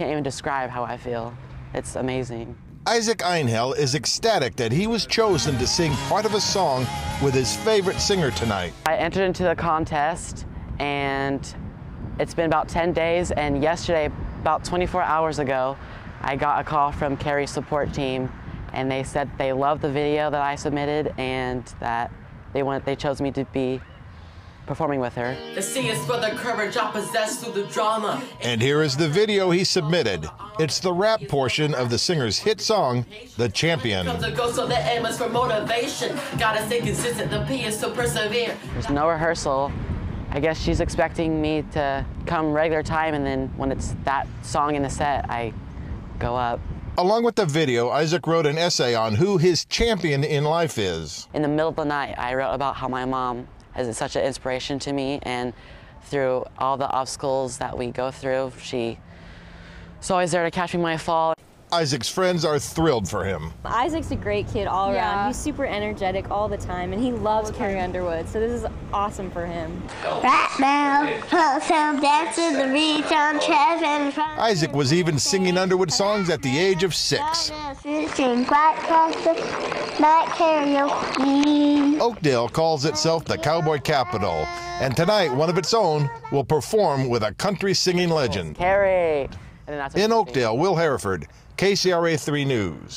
can't even describe how I feel. It's amazing. Isaac Einhall is ecstatic that he was chosen to sing part of a song with his favorite singer tonight. I entered into the contest and it's been about 10 days and yesterday, about 24 hours ago, I got a call from Carrie's support team and they said they loved the video that I submitted and that they want they chose me to be performing with her. The singers for the courage I possess through the drama. And here is the video he submitted. It's the rap portion of the singer's hit song, The Champion. Comes a ghost, so the aim is for motivation. Gotta stay consistent, the P is to persevere. There's no rehearsal. I guess she's expecting me to come regular time and then when it's that song in the set, I go up. Along with the video, Isaac wrote an essay on who his champion in life is. In the middle of the night, I wrote about how my mom is such an inspiration to me and through all the obstacles that we go through, she's always there to catch me when I fall. Isaac's friends are thrilled for him. Isaac's a great kid all around. He's super energetic all the time, and he loves Carrie Underwood, so this is awesome for him. Right now, put some dance in the beach on Trev and front. Isaac was even singing Underwood songs at the age of six. Sing quite close to night karaoke. Oakdale calls itself the Cowboy Capital, and tonight one of its own will perform with a country singing legend. Carrie! In. Oakdale, Will Hereford, KCRA 3 News.